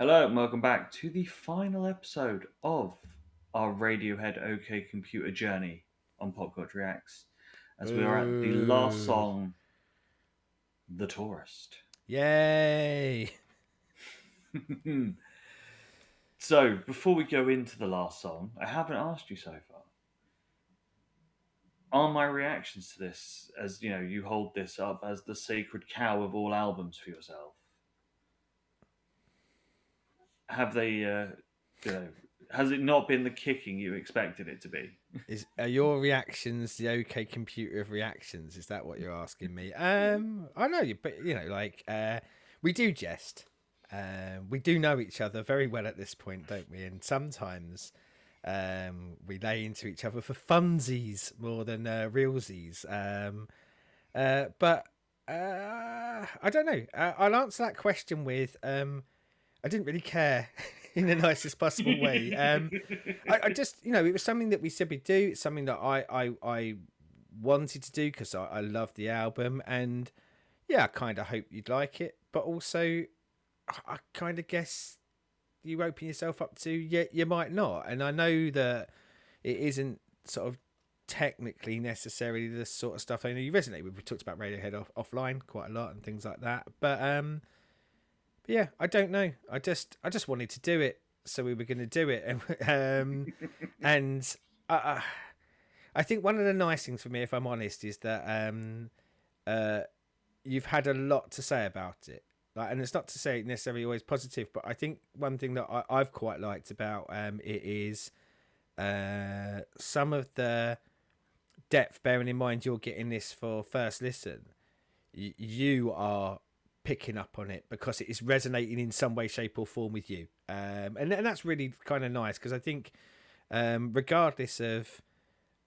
Hello and welcome back to the final episode of our Radiohead OK Computer journey on Pop Culture Reacts. As we are at the last song, The Tourist. Yay! so, before we go into the last song, I haven't asked you so far. Are my reactions to this, as you know, you hold this up as the sacred cow of all albums for yourself? Have they, uh, you know, has it not been the kicking you expected it to be? Is are your reactions the OK computer of reactions? Is that what you're asking me? Um, I know you, but you know, like uh, we do jest. Uh, we do know each other very well at this point, don't we? And sometimes um, we lay into each other for funsies more than uh, realsies. Um, uh, but uh, I don't know. Uh, I'll answer that question with um, I didn't really care in the nicest possible way. Um, I, I just, you know, it was something that we said we'd do. It's something that I, I, I wanted to do because I, I love the album, and yeah, I kind of hope you'd like it. But also, I, I kind of guess you open yourself up to yeah, you might not. And I know that it isn't sort of technically necessarily the sort of stuff I know you resonate with. We talked about Radiohead off, offline quite a lot and things like that, but um but yeah, I don't know. I just I just wanted to do it, so we were going to do it, and um, and I, I I think one of the nice things for me, if I'm honest, is that um, uh, you've had a lot to say about it. Like, and it's not to say necessarily always positive, but I think one thing that I, I've quite liked about um, it is uh, some of the depth. Bearing in mind you're getting this for first listen, y- you are picking up on it because it is resonating in some way, shape, or form with you. Um, and and that's really kind of nice because I think, um, regardless of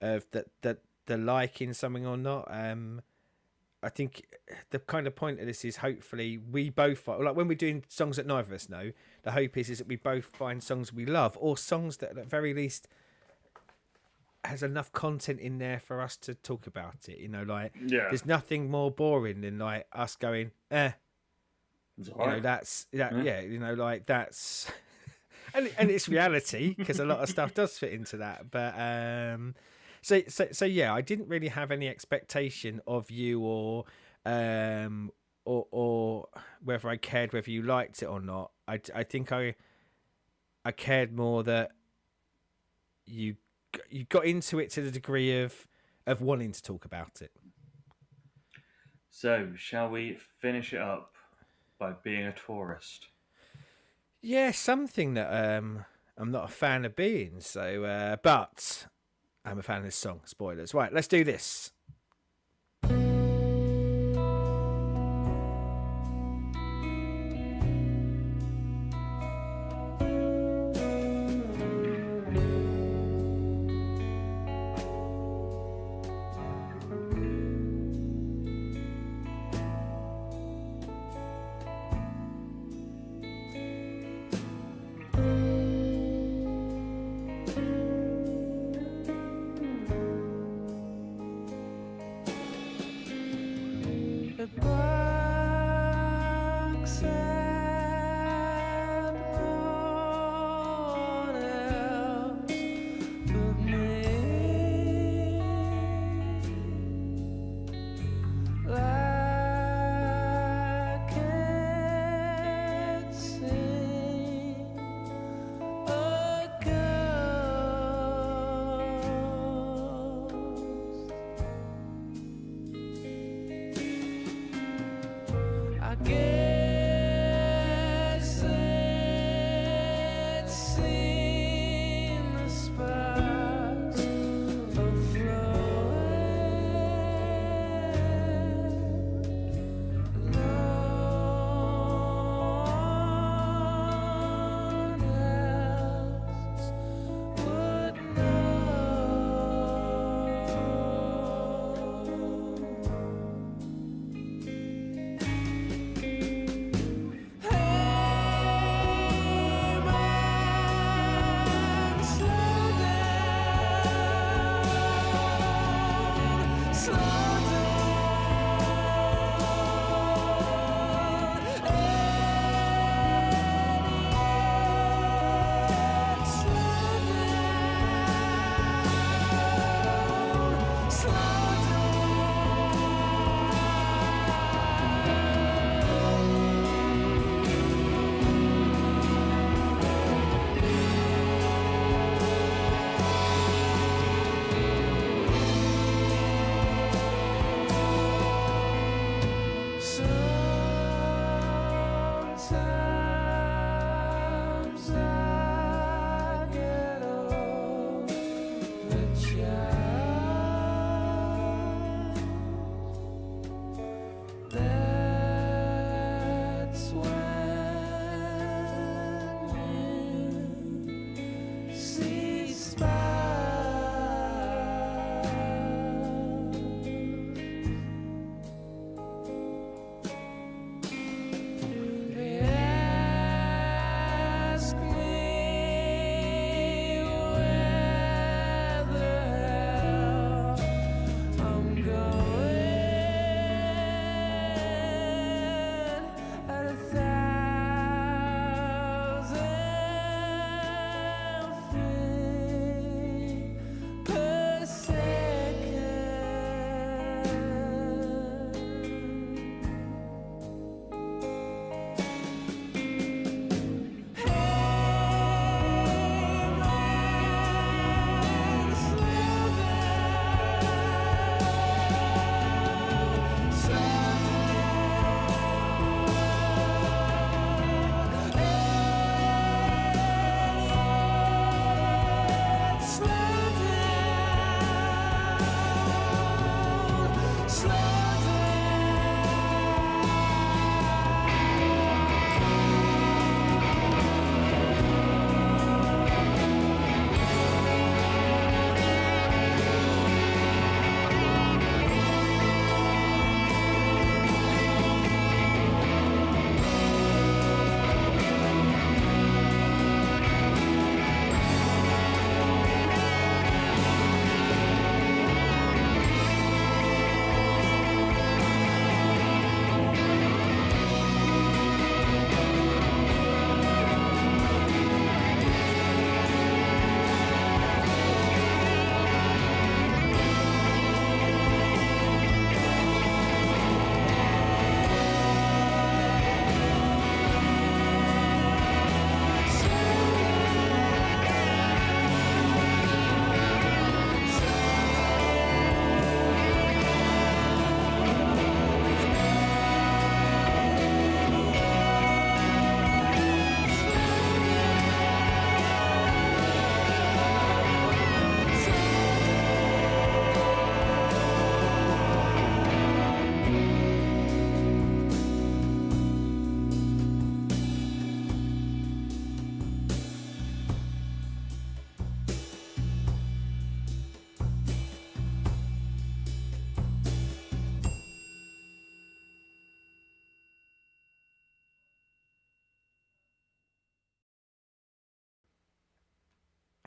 of that that the liking something or not, um, I think the kind of point of this is hopefully we both find, like when we're doing songs that neither of us know. The hope is is that we both find songs we love or songs that at very least has enough content in there for us to talk about it. You know, like Yeah. there's nothing more boring than like us going, eh, You know that's that Yeah. yeah you know like that's and and it's reality because a lot of stuff does fit into that but um so so so yeah i didn't really have any expectation of you or um or or whether i cared whether you liked it or not. I i think i i cared more that you you got into it to the degree of of wanting to talk about it. So, shall we finish it up being a tourist? Yeah, something that um I'm not a fan of being. So, uh, but I'm a fan of this song. Spoilers. Right, let's do this.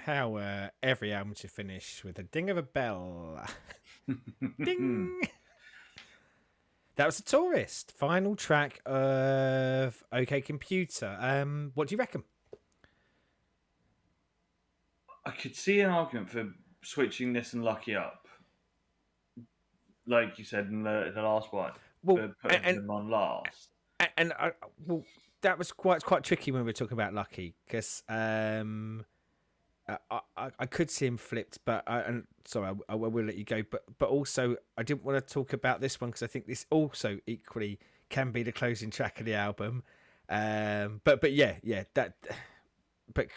How uh, every album should finish with a ding of a bell. ding. That was the tourist final track of OK Computer. Um, what do you reckon? I could see an argument for switching this and Lucky up, like you said in the, the last one. Well, putting and- them on last. A- and I, well, that was quite quite tricky when we were talking about Lucky because um, I, I I could see him flipped, but I, and sorry, I, I will let you go. But but also I didn't want to talk about this one because I think this also equally can be the closing track of the album. Um, but but yeah yeah that. But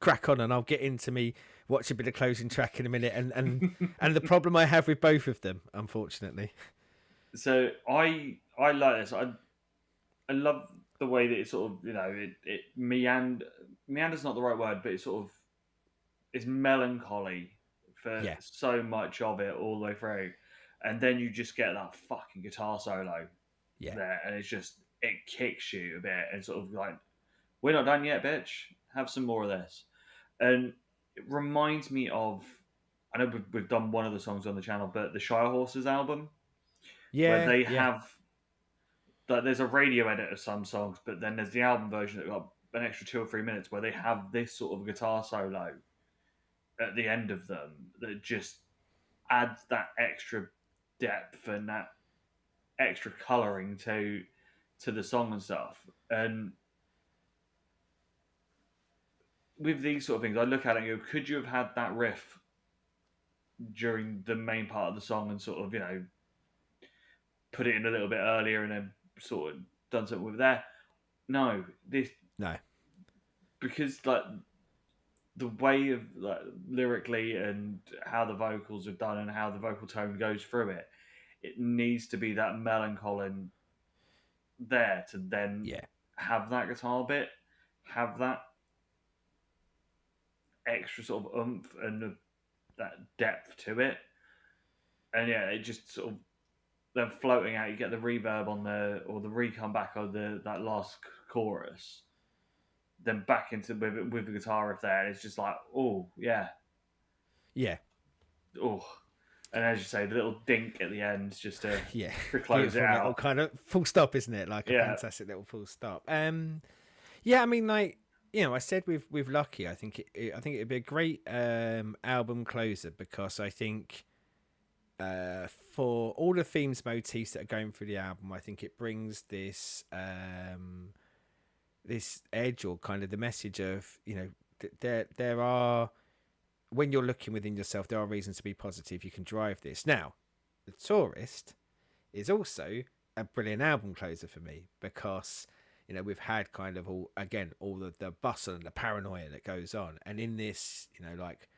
crack on, and I'll get into me watching a bit of closing track in a minute, and and and the problem I have with both of them, unfortunately. So I I like this. I I love the way that it sort of you know it it meander meander's not the right word, but it sort of is melancholy for Yeah. so much of it all the way through, and then you just get that fucking guitar solo Yeah. there, and it's just it kicks you a bit, and sort of like we're not done yet, bitch. Have some more of this, and it reminds me of. I know we've, done one of the songs on the channel, but the Shire Horses album Yeah, where they yeah. have like there's a radio edit of some songs, but then there's the album version that got an extra two or three minutes where they have this sort of guitar solo at the end of them that just adds that extra depth and that extra colouring to to the song and stuff. And with these sort of things, I look at it and go, could you have had that riff during the main part of the song and sort of, you know, put it in a little bit earlier and then sort of done something with there? No, this No. because like the way of like lyrically and how the vocals are done and how the vocal tone goes through it, it needs to be that melancholy there to then Yeah. have that guitar bit, have that extra sort of oomph and that depth to it, and yeah, it just sort of then floating out. You get the reverb on the or the re-come back on the that last chorus, then back into with with the guitar riff there. It's just like, oh yeah, Yeah. oh, and as you say, the little dink at the end just to Yeah. to close it Beautiful little out. kind of full stop, isn't it? Like a Yeah. fantastic little full stop. Um, yeah, I mean, like you know, I said with with Lucky, I think it, it I think it'd be a great um album closer because I think uh for all the themes motifs that are going through the album, I think it brings this um this edge or kind of the message of you know th- there there are when you're looking within yourself, there are reasons to be positive. You can drive this now. The Tourist is also a brilliant album closer for me because you know we've had kind of all again all of the bustle and the paranoia that goes on, and in this, you know, like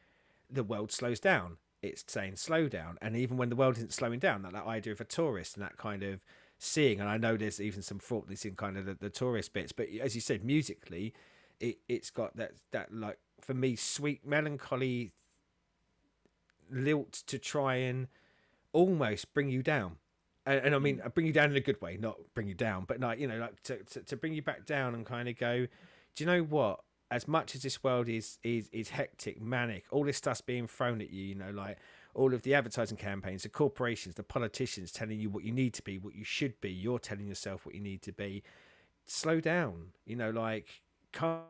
the world slows down. It's saying slow down, and even when the world isn't slowing down, that, that idea of a tourist and that kind of seeing, and I know there's even some fraudness in kind of the, the tourist bits, but as you said, musically, it it's got that that like for me sweet melancholy lilt to try and almost bring you down and, and I mean mm. bring you down in a good way, not bring you down, but like you know, like to, to, to bring you back down and kind of go, do you know what? As much as this world is is is hectic, manic, all this stuff's being thrown at you, you know, like all of the advertising campaigns, the corporations, the politicians telling you what you need to be, what you should be. You're telling yourself what you need to be. Slow down, you know, like calm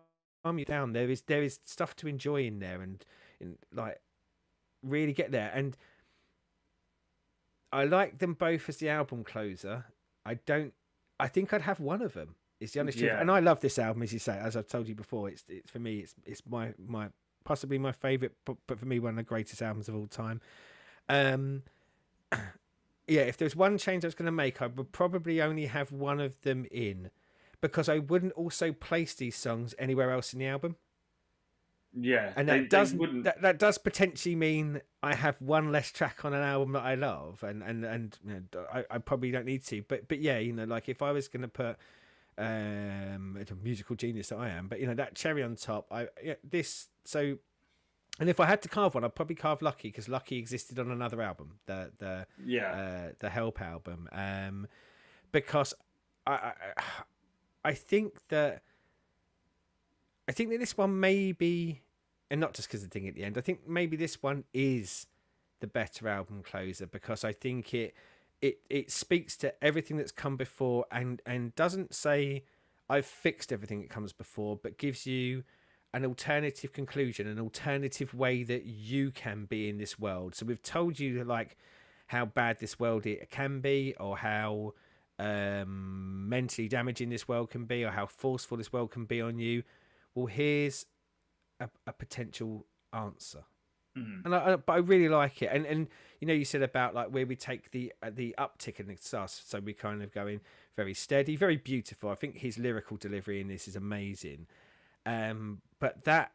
you down. There is there is stuff to enjoy in there, and, and like really get there. And I like them both as the album closer. I don't. I think I'd have one of them. It's the honest truth. And I love this album, as you say. As I've told you before, it's it's for me. It's it's my my possibly my favorite, but, but for me one of the greatest albums of all time. Um, yeah. If there's one change I was going to make, I would probably only have one of them in, because I wouldn't also place these songs anywhere else in the album Yeah, and that does that, that does potentially mean I have one less track on an album that I love, and and and you know, I, I probably don't need to. But but yeah, you know, like if I was going to put um a musical genius that I am, but you know that cherry on top, I yeah, this so. And if I had to carve one, I'd probably carve Lucky because Lucky existed on another album, the the yeah, uh, the Help album, um, because I, I I think that I think that this one maybe and not just because of the thing at the end. I think maybe this one is the better album closer because I think it it it speaks to everything that's come before and and doesn't say I've fixed everything that comes before, but gives you an alternative conclusion, an alternative way that you can be in this world. So we've told you like how bad this world it can be, or how um, mentally damaging this world can be, or how forceful this world can be on you. Well, here's a, a potential answer. Mm. And I, I, but I really like it. And and you know, you said about like where we take the uh, the uptick in the stars, so we kind of going very steady, very beautiful. I think his lyrical delivery in this is amazing. Um, but that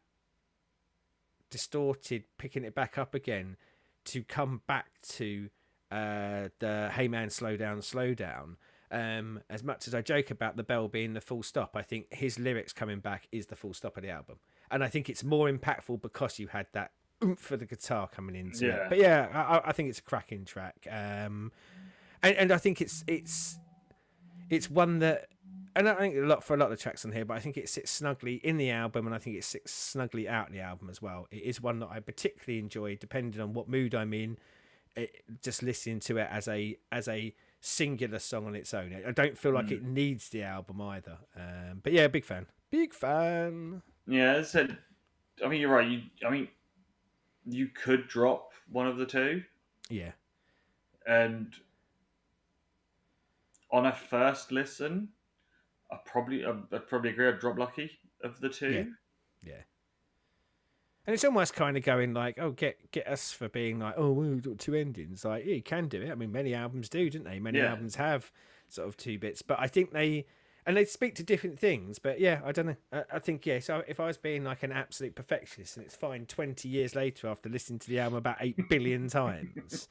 distorted, picking it back up again to come back to uh, the "Hey man, slow down, slow down." Um, as much as I joke about the bell being the full stop, I think his lyrics coming back is the full stop of the album, and I think it's more impactful because you had that oomph for the guitar coming into Yeah. it. But yeah, I, I think it's a cracking track, um, and and I think it's it's it's one that, and I think a lot for a lot of the tracks on here, but I think it sits snugly in the album, and I think it sits snugly out the album as well. It is one that I particularly enjoy, depending on what mood I'm in. It, just listening to it as a as a singular song on its own. I don't feel like Mm. it needs the album either. Um, but yeah, big fan, big fan. Yeah, I said, I mean, you're right. You, I mean, you could drop one of the two, Yeah, and on a first listen, I probably, I'd probably agree. I'd drop Lucky of the two. Yeah. And it's almost kind of going like, oh, get get us for being like, oh, we've got two endings. Like, yeah, you can do it. I mean, many albums do, didn't they? Many Yeah. albums have sort of two bits, but I think they and they speak to different things. But yeah, I don't know. I, I think yeah. So if I was being like an absolute perfectionist, and it's fine twenty years later after listening to the album about eight billion times,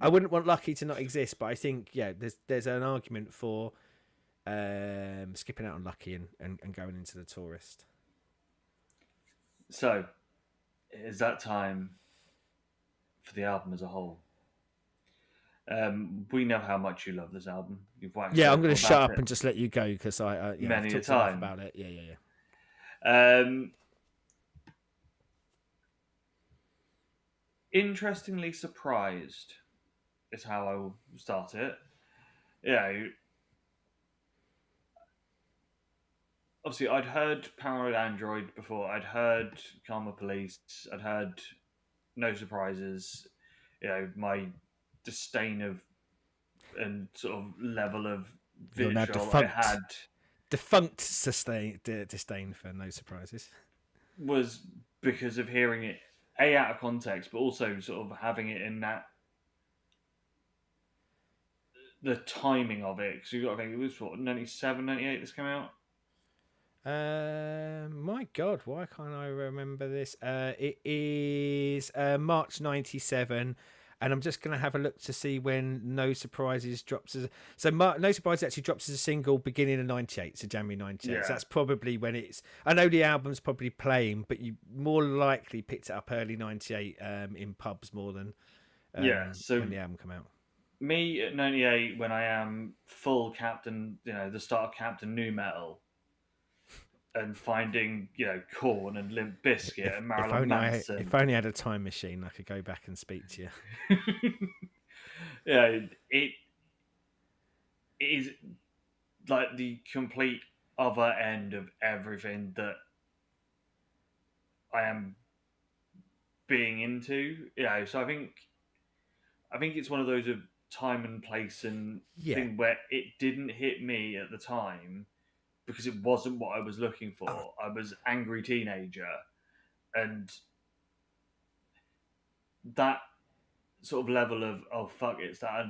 I wouldn't want Lucky to not exist. But I think yeah, there's there's an argument for um skipping out on Lucky and, and, and going into the tourist. So, is that time for the album as a whole? Um, we know how much you love this album. You've waxed Yeah, I'm going to shut up it. and just let you go because I uh, yeah, Many I've time. about it. Yeah, yeah, yeah. Um, interestingly surprised is how I will start it. Yeah. Obviously, I'd heard Paranoid Android before. I'd heard Karma Police. I'd heard No Surprises. You know, my disdain of and sort of level of now vitriol I defunct. had Defunct sustain, d- disdain for no surprises. was because of hearing it a out of context, but also sort of having it in that the timing of it. Because you've got to think it was what 97, 98 this came out. Uh, my God, why can't I remember this? Uh, it is uh, March '97, and I'm just gonna have a look to see when No Surprises drops as. So Mar- No Surprises actually drops as a single beginning of '98, so January '98. Yeah. So that's probably when it's. I know the album's probably playing, but you more likely picked it up early '98 um, in pubs more than. Um, Yeah, so- when the album come out. Me at ninety eight when I am full Captain, you know, the start of Captain Nu Metal. And finding, you know, Korn and Limp Bizkit and If Marilyn only, I, Manson. if only I had a time machine, I could go back and speak to you. yeah, it it is like the complete other end of everything that I am being into. Yeah, so I think I think it's one of those of time and place and Yeah. thing where it didn't hit me at the time because it wasn't what I was looking for. Oh. I was angry teenager and that sort of level of oh fuck it's that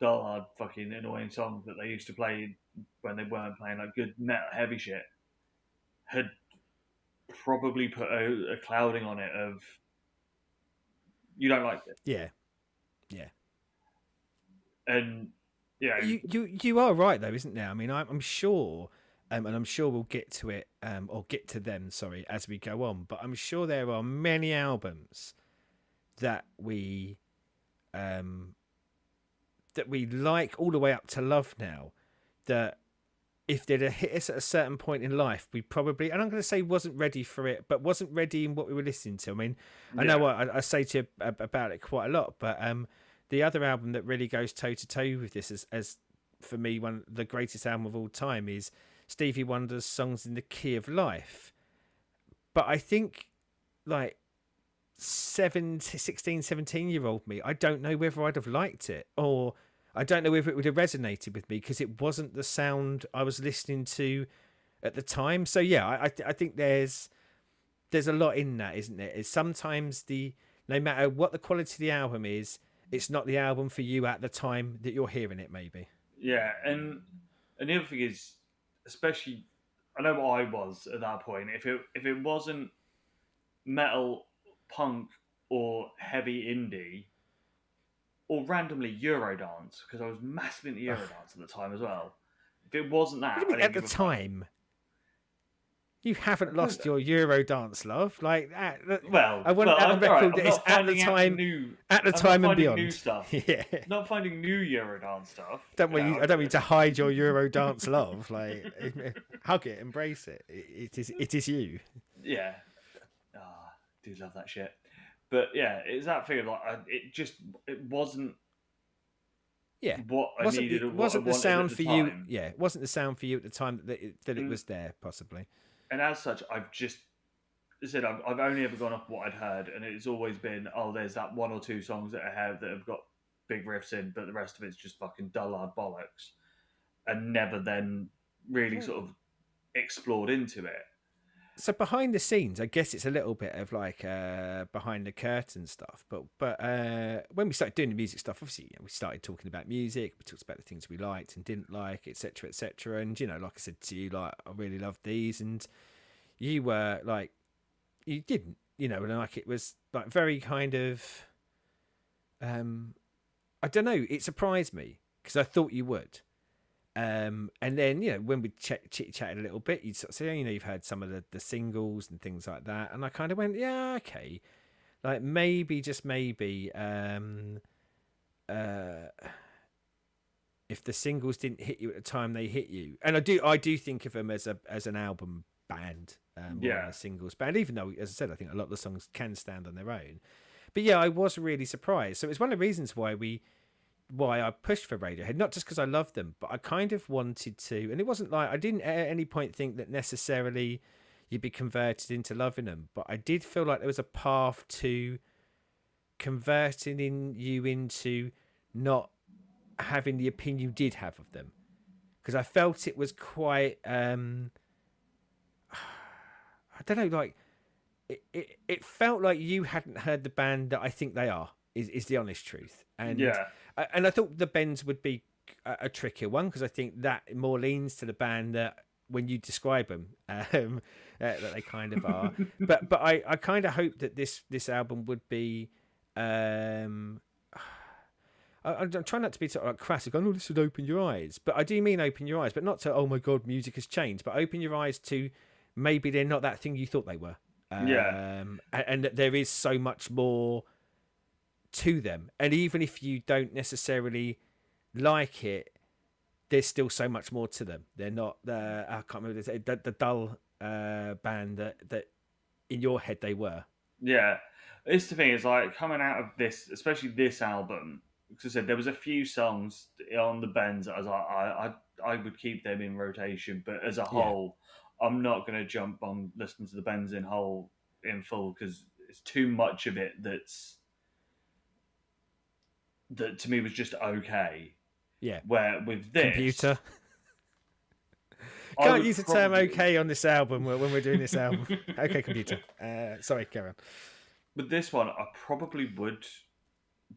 dullard fucking annoying song that they used to play when they weren't playing like good metal heavy shit had probably put a, a clouding on it of you don't like it Yeah, Yeah. and yeah you you you are right though, isn't there? I mean, I'm, I'm sure, um, and I'm sure we'll get to it, um, or get to them, sorry, as we go on. But I'm sure there are many albums that we, um, that we like all the way up to love now, that if they'd have hit us at a certain point in life, we probably, and I'm going to say wasn't ready for it, but wasn't ready in what we were listening to. I mean, I know what I, I say to you about it quite a lot, but um, the other album that really goes toe to toe with this, as, as for me, one the greatest album of all time, is Stevie Wonder's Songs in the Key of Life. But I think, like, seven, 16, 17 year old me, I don't know whether I'd have liked it or I don't know whether it would have resonated with me because it wasn't the sound I was listening to at the time. So yeah, I I, th- I think there's there's a lot in that, isn't there? Is sometimes the no matter what the quality of the album is, it's not the album for you at the time that you're hearing it. Maybe. Yeah, and and the other thing is, especially, I know what I was at that point. If it if it wasn't metal, punk, or heavy indie, or randomly Eurodance, because I was massively into Eurodance at the time as well. If it wasn't that, What do you I at the give a fuck. time? You haven't lost your Eurodance love, like that- Well, I want well, it I'm- record that it's at the time- new, at the I'm time and beyond. new stuff. Yeah. Not finding new Eurodance stuff. Don't want you. I don't mean to hide your Eurodance love. Like, hug it, embrace it. It, it is, it is you. Yeah. Ah, do love that shit. But yeah, it's that thing of like, it just, it wasn't Yeah. what I wasn't needed the, wasn't the sound at for the you? time. Yeah, wasn't the sound for you at the time that it, that it Mm. was there, possibly. And as such, I've just, as I said, I've, I've only ever gone off what I'd heard, and it's always been, oh, there's that one or two songs that I have that have got big riffs in, but the rest of it's just fucking dullard bollocks, and never then really Yeah. sort of explored into it. So behind the scenes, I guess it's a little bit of like uh, behind the curtain stuff. But but uh, when we started doing the music stuff, obviously you know, we started talking about music. We talked about the things we liked and didn't like, etc. etc. And you know, like I said to you, like I really loved these, and you were like you didn't, you know, like it was like very kind of um I don't know, it surprised me because I thought you would. Um, and then you know when we ch- chit chatted a little bit, you'd sort of say, oh, you know, you've heard some of the, the singles and things like that, and I kind of went, yeah, okay, like maybe just maybe, um, uh, if the singles didn't hit you at the time they hit you, and I do, I do think of them as a as an album band, um, yeah, singles band, even though, as I said, I think a lot of the songs can stand on their own. But yeah, I was really surprised. So it's one of the reasons why we why I pushed for Radiohead, not just because I love them, but I kind of wanted to, and it wasn't like I didn't at any point think that necessarily you'd be converted into loving them, but I did feel like there was a path to converting in you into not having the opinion you did have of them, because I felt it was quite, um I don't know, like it, it, it felt like you hadn't heard the band that I think they are. Is, is the honest truth, and yeah, and I thought the Bends would be a, a trickier one because I think that more leans to the band that when you describe them um, uh, that they kind of are. but but I, I kind of hope that this this album would be. Um, I, I'm trying not to be sort of like crass. I know this would open your eyes, but I do mean open your eyes, but not to oh my god, music has changed. But open your eyes to maybe they're not that thing you thought they were. Um, Yeah. and, and that there is so much more to them. And even if you don't necessarily like it, there's still so much more to them. They're not the I can't remember the, the, dull uh, band that that in your head they were. Yeah, it's the thing. Is like coming out of this, especially this album. Because I said there was a few songs on the bends that I was like, I, I, I would keep them in rotation, but as a whole, I'm not going to jump on listening to the bends in whole in full because it's too much of it. That's that to me was just okay. Yeah. Where with this Computer. Can't use the term okay on this album when we're doing this album. okay, computer. Uh, sorry, Karen. with this one, I probably would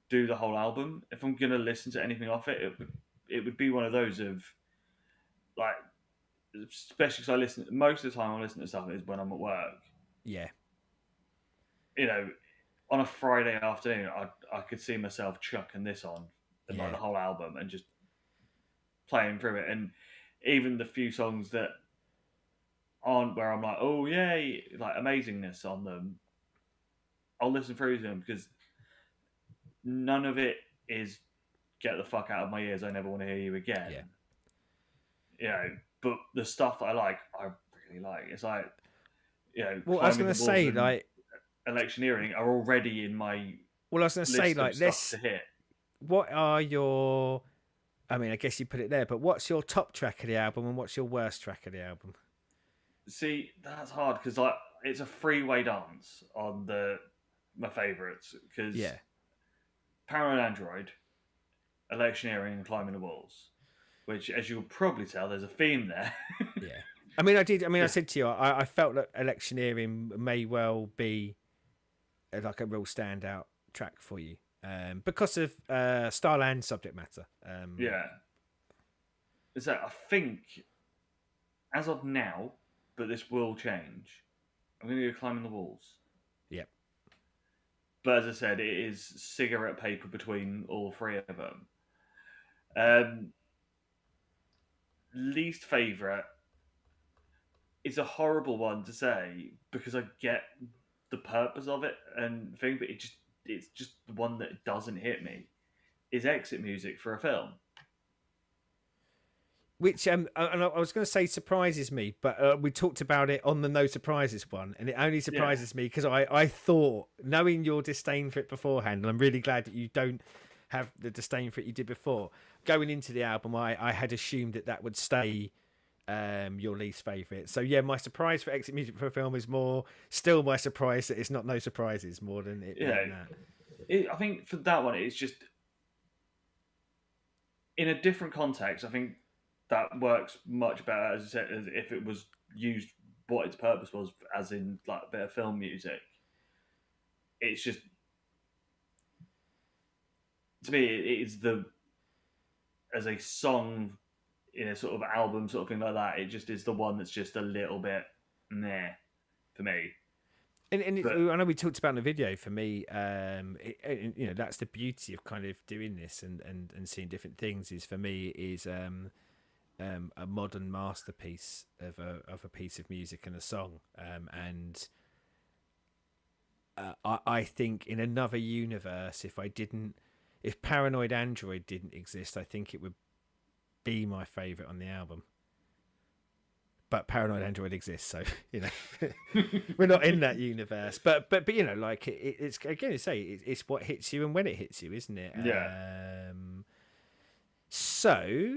do the whole album. If I'm gonna listen to anything off it, it would it would be one of those of like, especially because I listen most of the time I listen to stuff is when I'm at work. Yeah. You know, on a Friday afternoon, I I could see myself chucking this on and like the whole album and just playing through it, and even the few songs that aren't where I'm like, oh yay, like amazingness on them. I'll listen through them because none of it is get the fuck out of my ears. I never want to hear you again. Yeah. You know, but the stuff I like, I really like. It's like, you know, Well, I was going to say, and like, electioneering are already in my well, I was going to say, like, this. What are your? I mean, I guess you put it there, but what's your top track of the album and what's your worst track of the album? See, that's hard because like it's a three-way dance on the my favourites because Yeah, Paranoid Android, Electioneering, and Climbing the Walls, which, as you'll probably tell, there's a theme there. yeah. I mean, I did. I mean, I said to you, I, I felt that electioneering may well be like a real standout track for you um, because of uh, style and subject matter. Um, yeah. So I think, as of now, but this will change. I'm going to go Climbing the Walls. Yep. But as I said, it is cigarette paper between all three of them. Um, least favourite is a horrible one to say because I get the purpose of it and thing, but it just it's just the one that doesn't hit me. Is exit music for a film? Which um, and I was going to say surprises me, but uh, we talked about it on the no surprises one, and it only surprises me because I I thought knowing your disdain for it beforehand, and I'm really glad that you don't have the disdain for it you did before. Going into the album, I I had assumed that that would stay um your least favorite. So yeah, my surprise for exit music for a film is more still my surprise that it's not no surprises more than it. Yeah. that. It, I think for that one, it's just in a different context. I think that works much better, as said, as if it was used what its purpose was, as in like a bit of film music. It's just to me, it is the as a song in a sort of album sort of thing like that. It just is the one that's just a little bit meh for me. And, and it, But- I know we talked about in the video. For me, um, it, it- you know, that's the beauty of kind of doing this and, and, and seeing different things. Is for me is um, um, a modern masterpiece of a of a piece of music and a song. Um, and uh, I I think in another universe, if I didn't, if Paranoid Android didn't exist, I think it would be my favorite on the album. But Paranoid Android exists, so you know we're not in that universe. But but but you know, like it, it- it's again, to say it, it's what hits you and when it hits you, isn't it? Yeah. Um, so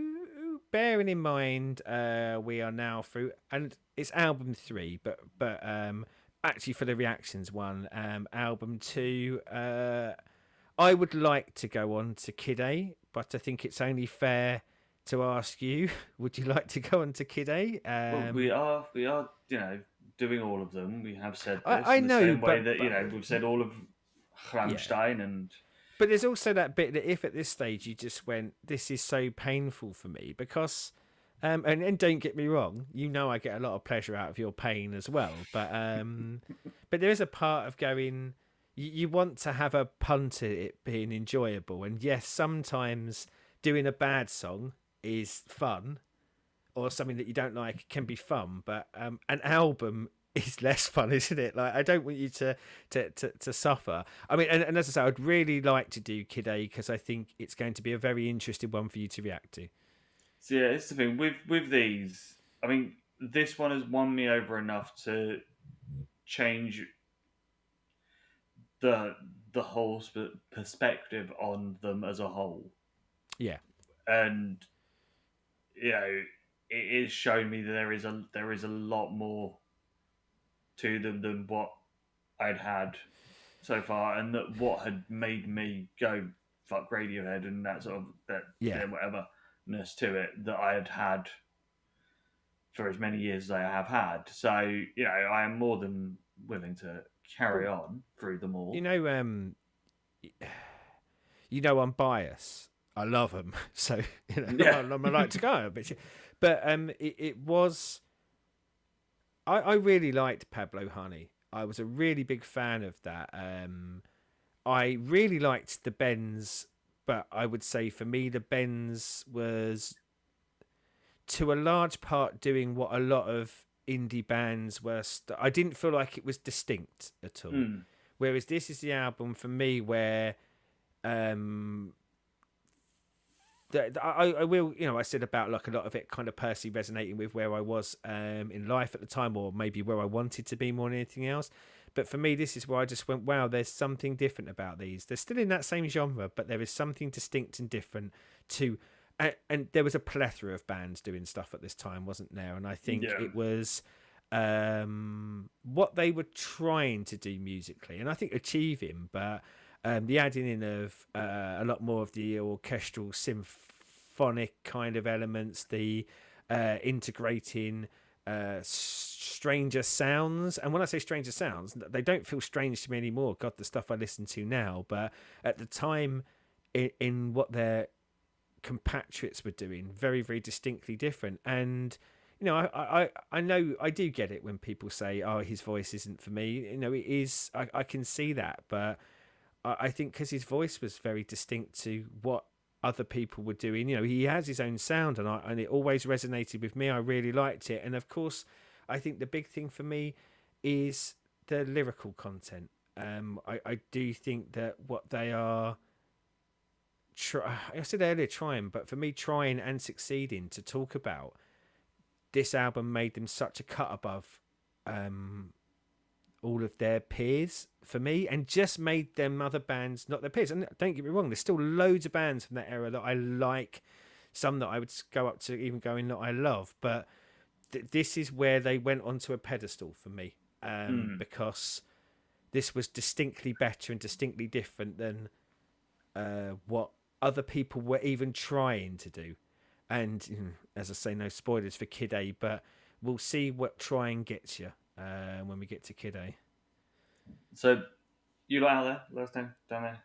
bearing in mind, uh, we are now through, and it's album three, but but um, actually for the reactions one, um, album two, uh, I would like to go on to Kid A, but I think it's only fair to ask you: Would you like to go on to Kid A? Um, Well, we are, we are, you know, doing all of them. We have said this I- I in the know, same way but- that you but- know we've said all of Rammstein and But there's also that bit that if at this stage you just went, this is so painful for me because, um, and, and don't get me wrong, you know I get a lot of pleasure out of your pain as well. But um, but there is a part of going, you, you want to have a punt at it being enjoyable, and yes, sometimes doing a bad song is fun, or something that you don't like can be fun, but um, an album is less fun, isn't it? Like I don't want you to to to, to suffer. I mean, and, and as I say, I'd really like to do Kid A because I think it's going to be a very interesting one for you to react to. so yeah, it's the thing with with these. I mean, this one has won me over enough to change the the whole sp- perspective on them as a whole. Yeah. and you know it is showing me that there is a there is a lot more to them than what I'd had so far, and that what had made me go fuck Radiohead and that sort of that Yeah. yeah whateverness to it that I had had for as many years as I have had. So you know I am more than willing to carry on through them all. You know, um, you know, I'm biased. I love them, so you know, Yeah. I'm, I'm like to go. But but um, it, it was. I I really liked Pablo Honey. I was a really big fan of that. Um, I really liked the Bends, but I would say for me the Bends was to a large part doing what a lot of indie bands were. St- I didn't feel like it was distinct at all. Mm. Whereas this is the album for me where um I, I will, you know, I said about like a lot of it kind of personally resonating with where I was um, in life at the time, or maybe where I wanted to be more than anything else. But for me, this is where I just went, wow, there's something different about these. They're still in that same genre, but there is something distinct and different to. And, and there was a plethora of bands doing stuff at this time, wasn't there? And I think Yeah. it was um, what they were trying to do musically, and I think achieving, but um, the adding in of uh, a lot more of the orchestral symphonic kind of elements, the uh, integrating uh, stranger sounds. And when I say stranger sounds, they don't feel strange to me anymore. God, the stuff I listen to now, but at the time, in, in what their compatriots were doing, very, very distinctly different. And you know, I, I, I know I do get it when people say, "Oh, his voice isn't for me." You know, it is. I, I can see that, but I, think because his voice was very distinct to what other people were doing. You know, he has his own sound, and I and it always resonated with me. I really liked it, and of course, I think the big thing for me is the lyrical content. Um, I, I do think that what they are. Try, I said earlier trying, but for me, trying and succeeding to talk about this album made them such a cut above um, all of their peers for me, and just made them other bands not their peers. And don't get me wrong, there's still loads of bands from that era that I like. Some that I would go up to, even going that I love, but th- this is where they went onto a pedestal for me um, Mm. because this was distinctly better and distinctly different than uh, what other people were even trying to do. And mm, as I say, no spoilers for Kid A, but we'll see what trying gets you uh, when we get to Kid A. So, you lot out there, let us know down there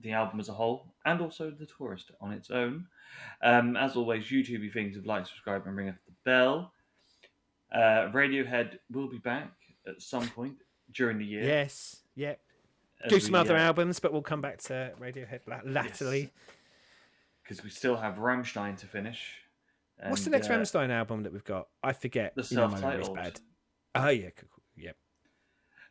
the album as a whole, and also the tourist on its own. Um, as always, YouTube things of like, subscribe, and ring up the bell. Uh, Radiohead will be back at some point during the year. Yes, yep. as Do some we, other uh, albums, but we'll come back to Radiohead la- latterly. because we still have Rammstein to finish. What's the next uh, Rammstein album that we've got? I forget. The You know self-titled. bad. Oh yeah, cool, cool. yep.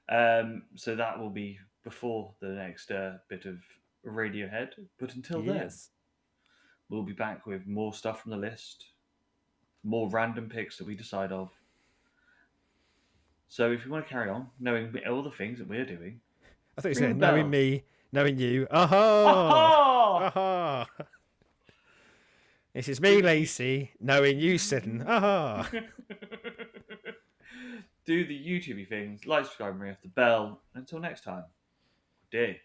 Um, so that will be before the next uh, bit of Radiohead. But until then, we'll be back with more stuff from the list, more random picks that we decide of. So if you want to carry on, knowing all the things that we're doing, I thought you said knowing me, knowing you. Aha! Aha! This is me, Lacey, knowing you, Sidden. Aha! do the YouTube things, like, subscribe, and ring off the bell. Until next time, good day.